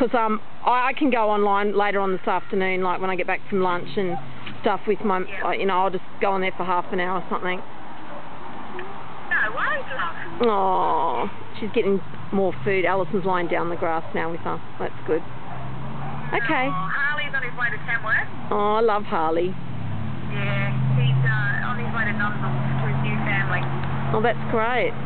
Because um, I, I can go online later on this afternoon, like when I get back from lunch and stuff with my, Yeah. Uh, you know, I'll just go on there for half an hour or something. No worries, love. Oh, she's getting more food. Alison's lying down the grass now with her. That's good. Okay. Oh, Harley's on his way to Tamworth. Oh, I love Harley. Yeah, he's uh, on his way to Nunville to his new family. Oh, that's great.